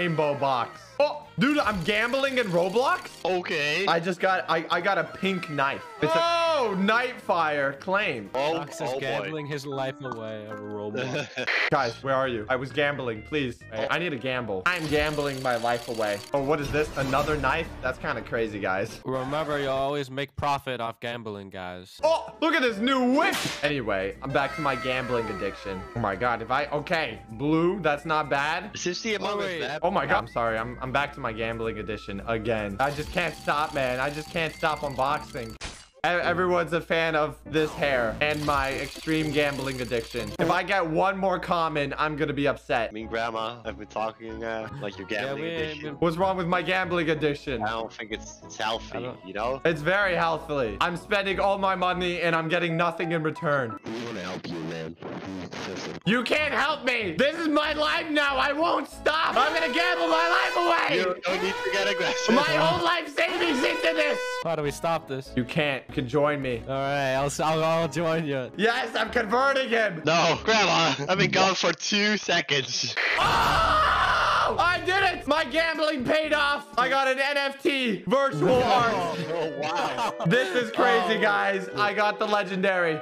rainbow box. Oh, dude, I'm gambling in Roblox. Okay. I just got I, I got a pink knife. It's a, oh, Nightfire claim. oh, Fox is oh boy. his life away over Roblox. Guys, where are you? I was gambling. Please. Hey, I need a gamble. I'm gambling my life away. Oh, what is this? Another knife? That's kind of crazy, guys. Remember, you always make profit off gambling, guys. Oh, look at this new whip. Anyway, I'm back to my gambling addiction. Oh my god, if I okay, blue, that's not bad. Is this the Among Us oh, wait. map? Oh my god, I'm sorry. I'm I'm back to my gambling edition again. I just can't stop, man. I just can't stop unboxing. Everyone's a fan of this hair and my extreme gambling addiction. If I get one more comment, I'm gonna be upset. Me and Grandma have been talking uh, like your Yeah, gambling we ain't addiction. been- What's wrong with my gambling addiction? I don't think it's, it's healthy, you know? It's very healthy. I'm spending all my money and I'm getting nothing in return. We want to help you, man. You can't help me. This is my life now. I won't stop. I'm gonna gamble my life away. You don't need to get aggressive. My whole life savings into this. How do we stop this? You can't. You can join me. All right, I'll, I'll, I'll join you. Yes, I'm converting him. No, Grandma, I've been gone for two seconds. Oh! I did it. My gambling paid off. I got an NFT virtual oh, art. Oh, wow. This is crazy, oh. guys. I got the legendary.